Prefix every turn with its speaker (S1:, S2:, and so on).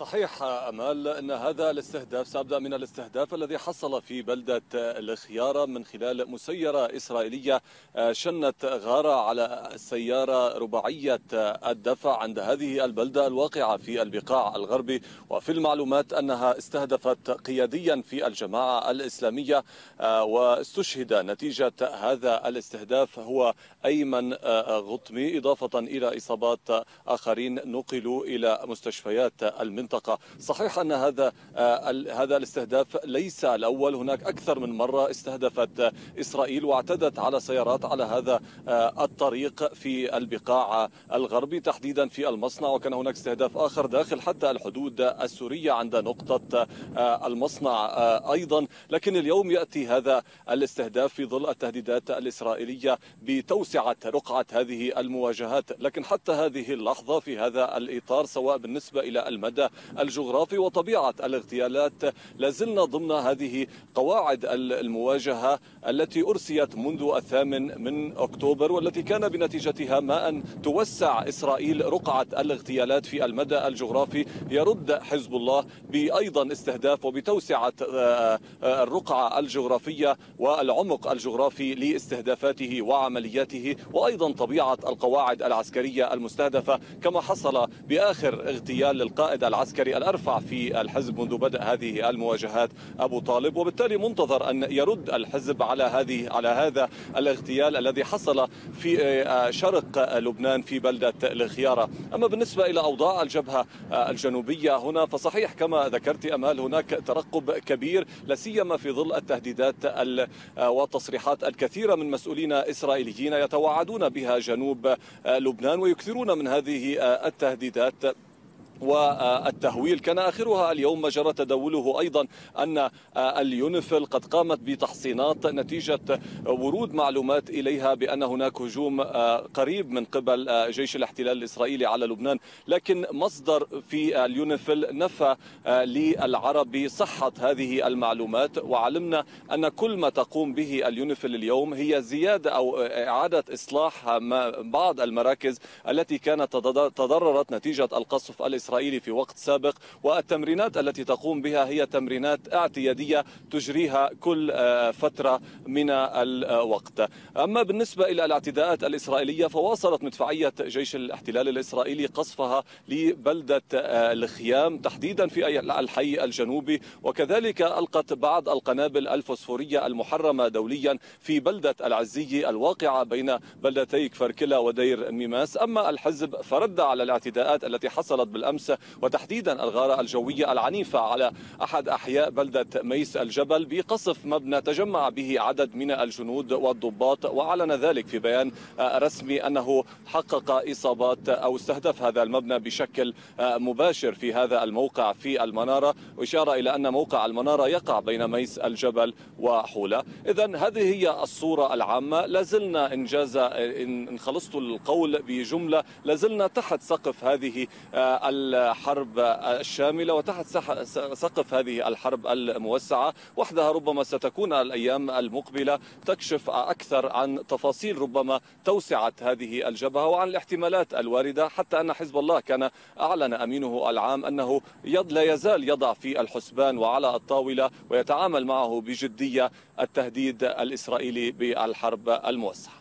S1: صحيح أمال إن هذا الاستهداف سأبدأ من الاستهداف الذي حصل في بلدة الخياره من خلال مسيرة إسرائيلية شنت غارة على سياره رباعية الدفع عند هذه البلدة الواقعة في البقاع الغربي. وفي المعلومات أنها استهدفت قياديا في الجماعة الإسلامية واستشهد نتيجة هذا الاستهداف هو أيمن غطمي إضافة إلى إصابات آخرين نقلوا إلى مستشفيات المنطقة. المنطقة. صحيح أن هذا هذا الاستهداف ليس الأول. هناك أكثر من مرة استهدفت إسرائيل واعتدت على سيارات على هذا الطريق في البقاع الغربي تحديدا في المصنع. وكان هناك استهداف آخر داخل حتى الحدود السورية عند نقطة المصنع أيضا. لكن اليوم يأتي هذا الاستهداف في ظل التهديدات الإسرائيلية بتوسعة رقعة هذه المواجهات. لكن حتى هذه اللحظة في هذا الإطار سواء بالنسبة إلى المدى الجغرافي وطبيعة الاغتيالات لازلنا ضمن هذه قواعد المواجهة التي أرسيت منذ الثامن من أكتوبر والتي كان بنتيجتها ما أن توسع إسرائيل رقعة الاغتيالات في المدى الجغرافي. يرد حزب الله بأيضا استهداف وبتوسعة الرقعة الجغرافية والعمق الجغرافي لاستهدافاته وعملياته وأيضا طبيعة القواعد العسكرية المستهدفة كما حصل بآخر اغتيال للقائد العسكري العسكري الأرفع في الحزب منذ بدء هذه المواجهات أبو طالب وبالتالي منتظر أن يرد الحزب على هذه على هذا الاغتيال الذي حصل في شرق لبنان في بلدة الخيارة. أما بالنسبة إلى أوضاع الجبهة الجنوبية هنا فصحيح كما ذكرت أمال هناك ترقب كبير لاسيما في ظل التهديدات والتصريحات الكثيرة من مسؤولين إسرائيليين يتوعدون بها جنوب لبنان ويكثرون من هذه التهديدات. والتهويل كان آخرها اليوم ما جرى تداوله أيضا أن اليونيفيل قد قامت بتحصينات نتيجة ورود معلومات إليها بأن هناك هجوم قريب من قبل جيش الاحتلال الإسرائيلي على لبنان. لكن مصدر في اليونيفيل نفى للعربي صحة هذه المعلومات وعلمنا أن كل ما تقوم به اليونيفيل اليوم هي زيادة أو إعادة إصلاح بعض المراكز التي كانت تضررت نتيجة القصف الإسرائيلي. الإسرائيلي في وقت سابق والتمرينات التي تقوم بها هي تمرينات اعتيادية تجريها كل فترة من الوقت. أما بالنسبة إلى الاعتداءات الإسرائيلية فواصلت مدفعية جيش الاحتلال الإسرائيلي قصفها لبلدة الخيام تحديدا في الحي الجنوبي. وكذلك ألقت بعض القنابل الفوسفورية المحرمة دوليا في بلدة العزية الواقعة بين بلدتي كفركلا ودير ميماس. أما الحزب فرد على الاعتداءات التي حصلت بالأمس بالأمس وتحديدا الغارة الجوية العنيفة على أحد أحياء بلدة ميس الجبل بقصف مبنى تجمع به عدد من الجنود والضباط وأعلن ذلك في بيان رسمي أنه حقق إصابات أو استهدف هذا المبنى بشكل مباشر في هذا الموقع في المنارة وإشارة إلى أن موقع المنارة يقع بين ميس الجبل وحولة. إذا هذه هي الصورة العامة. لازلنا إن جاز إن خلصت القول بجملة لازلنا تحت سقف هذه الحرب الشاملة وتحت سقف هذه الحرب الموسعة. وحدها ربما ستكون الأيام المقبلة. تكشف أكثر عن تفاصيل ربما توسعة هذه الجبهة وعن الاحتمالات الواردة. حتى أن حزب الله كان أعلن أمينه العام أنه لا يزال يضع في الحسبان وعلى الطاولة ويتعامل معه بجدية التهديد الإسرائيلي بالحرب الموسعة.